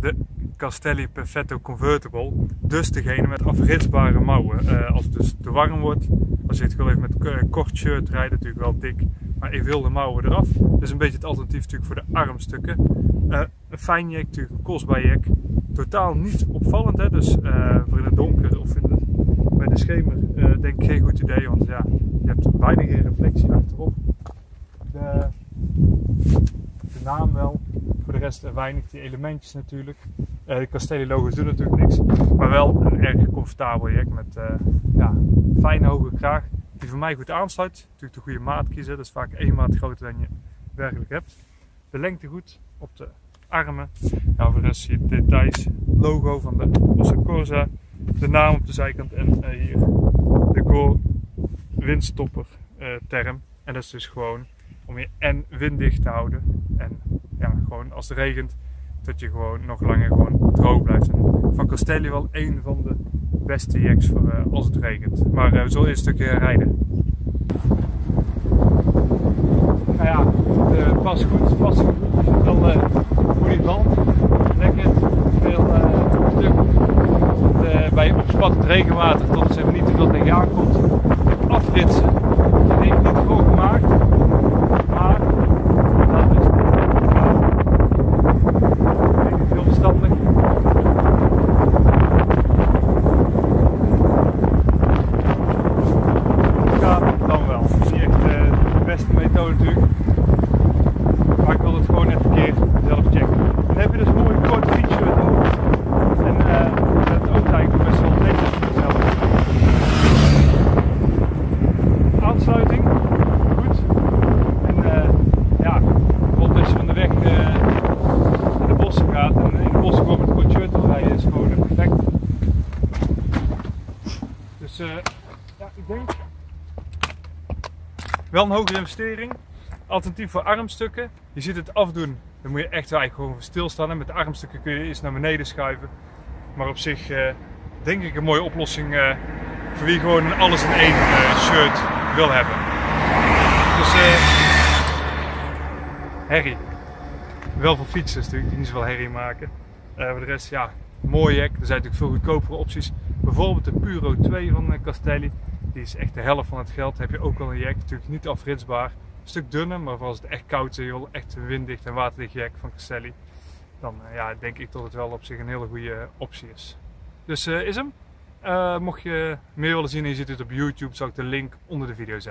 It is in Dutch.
de Castelli Perfetto Convertible. Dus degene met afritsbare mouwen. Uh, als het dus te warm wordt, als je het gewoon even met kort shirt rijdt, natuurlijk wel dik. Maar ik wil de mouwen eraf. Dus een beetje het alternatief natuurlijk voor de armstukken. Uh, een fijn jek, natuurlijk een kostbaar jek. Totaal niet opvallend, hè? dus voor in het donker of in bij de schemer denk ik geen goed idee. Want ja, je hebt bijna geen reflectie achterop. De, de naam wel, de rest weinig die elementjes natuurlijk. Uh, de Castelli logo's doen natuurlijk niks. Maar wel een erg comfortabel jack met uh, ja, fijne hoge kraag. Die voor mij goed aansluit. Natuurlijk de goede maat kiezen. Dat is vaak één maat groter dan je werkelijk hebt. De lengte goed op de armen. Ja, voor de rest zie je details. Logo van de Ossa Corsa. De naam op de zijkant en uh, hier de Go windstopper term. En dat is dus gewoon om je en winddicht te houden. En ja, gewoon als het regent, dat je gewoon nog langer gewoon droog blijft. En van Castelli wel een van de beste jacks voor uh, als het regent. Maar uh, we zullen eerst een stukje rijden. Nou ja, uh, pas goed, pas goed. Dan uh, goede band. Lekker, veel stuk. Bij opspattend regenwater tot het niet te veel tegen aankomt. Afritsen. Dat heeft niet voor gemaakt. Maar dat is heel verstandig. Gaat dan wel. Niet echt uh, de Maar ik wil het gewoon even keer zelf checken. Dan heb je dus een mooie kort nodig. En uh, dat ook eigenlijk best wel netjes zelf. Aansluiting, goed. En uh, ja, bijvoorbeeld van de weg uh, in de bossen gaat en in de bossen gewoon met kort shirt wil rijden, is gewoon perfect. Dus uh, ja, ik denk wel een hogere investering. Alternatief voor armstukken. Je ziet het afdoen, dan moet je echt eigenlijk gewoon stilstaan. En met de armstukken kun je eens naar beneden schuiven. Maar op zich uh, denk ik een mooie oplossing uh, voor wie gewoon een alles in één uh, shirt wil hebben. Dus herrie. Wel voor fietsers natuurlijk, die niet zoveel herrie maken. voor de rest, ja, mooi hek. Er zijn natuurlijk veel goedkopere opties. Bijvoorbeeld de Puro 2 van Castelli. Die is echt de helft van het geld. Heb je ook wel een jack, natuurlijk niet afritsbaar. Een stuk dunner, maar als het echt koud is, echt een winddicht en waterdicht jack van Castelli. Dan uh, ja, denk ik dat het wel op zich een hele goede optie is. Dus uh, is hem. Mocht je meer willen zien en je ziet het op YouTube, zal ik de link onder de video zetten.